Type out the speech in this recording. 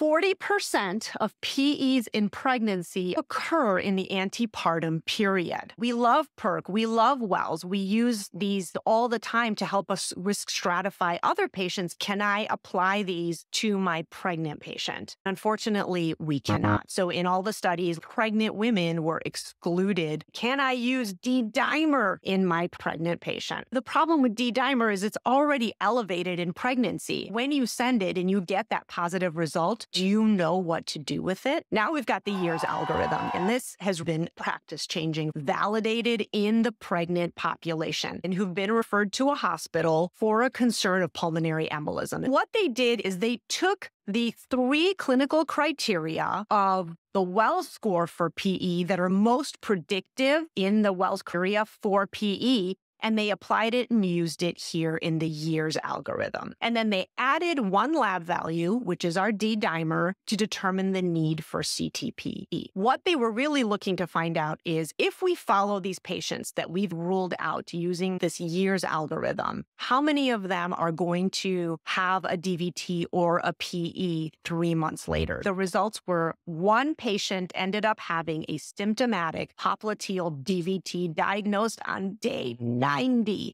40% of PEs in pregnancy occur in the antepartum period. We love PERC, we love Wells. We use these all the time to help us risk stratify other patients. Can I apply these to my pregnant patient? Unfortunately, we Mm-hmm. cannot. So, in all the studies, pregnant women were excluded. Can I use D dimer in my pregnant patient? The problem with D dimer is it's already elevated in pregnancy. When you send it and you get that positive result, do you know what to do with it? Now we've got the years algorithm, and this has been practice changing, validated in the pregnant population and who've been referred to a hospital for a concern of pulmonary embolism. What they did is they took the three clinical criteria of the Wells score for PE that are most predictive in the Wells criteria for PE. And they applied it and used it here in the years algorithm. And then they added one lab value, which is our D dimer, to determine the need for CTPE. What they were really looking to find out is if we follow these patients that we've ruled out using this years algorithm, how many of them are going to have a DVT or a PE three months later? The results were one patient ended up having a symptomatic popliteal DVT diagnosed on day 90.